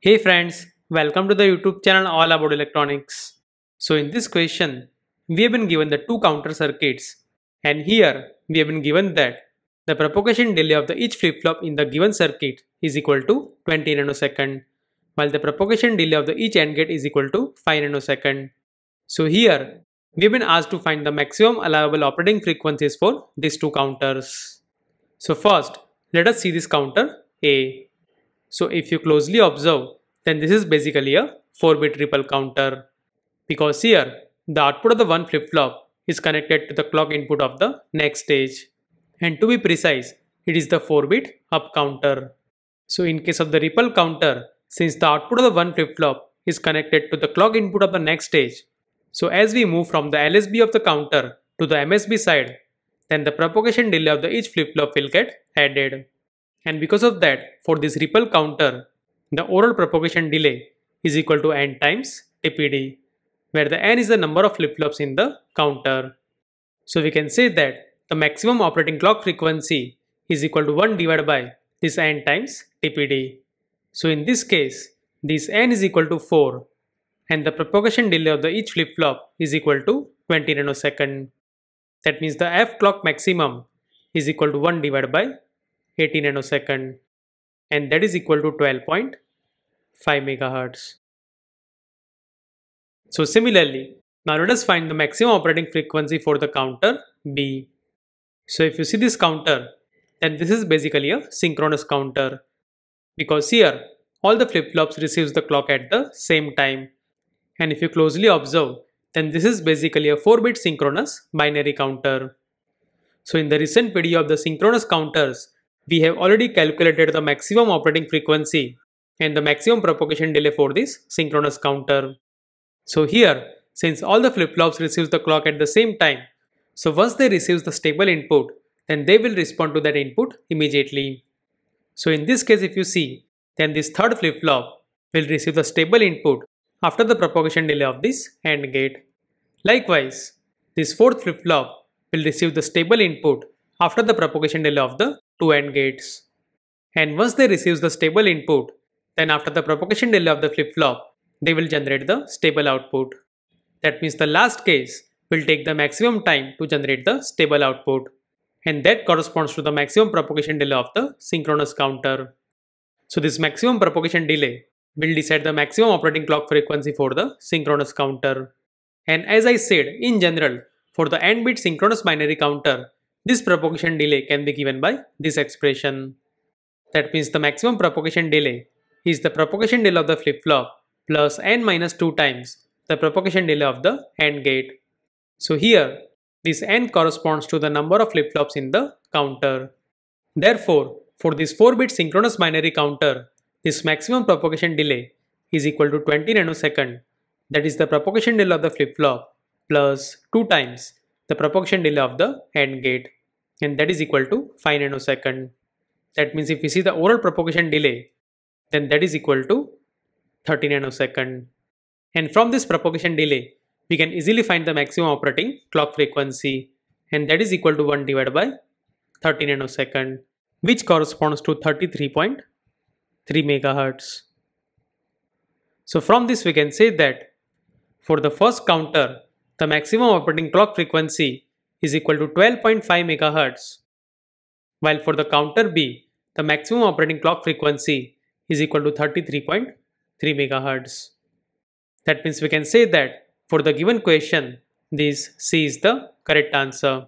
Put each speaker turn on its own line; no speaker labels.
Hey friends, welcome to the YouTube channel All About Electronics. So in this question, we have been given the two counter circuits and here we have been given that the propagation delay of the each flip-flop in the given circuit is equal to 20 nanosecond while the propagation delay of the each AND gate is equal to 5 nanosecond. So here we have been asked to find the maximum allowable operating frequencies for these two counters. So first let us see this counter A. So if you closely observe, then this is basically a 4-bit ripple counter. Because here, the output of the one flip-flop is connected to the clock input of the next stage. And to be precise, it is the 4-bit up counter. So in case of the ripple counter, since the output of the one flip-flop is connected to the clock input of the next stage, so as we move from the LSB of the counter to the MSB side, then the propagation delay of the each flip-flop will get added. And because of that, for this ripple counter, the overall propagation delay is equal to n times TPD, where the n is the number of flip-flops in the counter. So we can say that the maximum operating clock frequency is equal to 1 divided by this n times TPD. So in this case, this n is equal to 4 and the propagation delay of the each flip-flop is equal to 20 nanosecond. That means the f clock maximum is equal to 1 divided by 80 nanosecond and that is equal to 12.5 megahertz. So similarly, now let us find the maximum operating frequency for the counter B. So if you see this counter, then this is basically a synchronous counter because here all the flip-flops receives the clock at the same time. And if you closely observe, then this is basically a 4-bit synchronous binary counter. So in the recent video of the synchronous counters, we have already calculated the maximum operating frequency and the maximum propagation delay for this synchronous counter. So here, since all the flip-flops receives the clock at the same time, so once they receive the stable input, then they will respond to that input immediately. So in this case if you see, then this third flip-flop will receive the stable input after the propagation delay of this AND gate. Likewise, this fourth flip-flop will receive the stable input after the propagation delay of the two AND gates. And once they receive the stable input, then after the propagation delay of the flip-flop, they will generate the stable output. That means the last case will take the maximum time to generate the stable output. And that corresponds to the maximum propagation delay of the synchronous counter. So this maximum propagation delay will decide the maximum operating clock frequency for the synchronous counter. And as I said, in general, for the n bit synchronous binary counter, this propagation delay can be given by this expression. That means the maximum propagation delay is the propagation delay of the flip-flop plus n minus 2 times the propagation delay of the AND gate. So here, this n corresponds to the number of flip-flops in the counter. Therefore, for this 4-bit synchronous binary counter, this maximum propagation delay is equal to 20 nanosecond that is the propagation delay of the flip-flop plus 2 times the propagation delay of the AND gate and that is equal to 5 nanosecond. That means if we see the overall propagation delay then that is equal to 30 nanosecond. And from this propagation delay we can easily find the maximum operating clock frequency and that is equal to 1 divided by 30 nanosecond which corresponds to 33.3 megahertz. So from this we can say that for the first counter the maximum operating clock frequency is equal to 12.5 MHz, while for the counter B, the maximum operating clock frequency is equal to 33.3 MHz. That means we can say that for the given question, this C is the correct answer.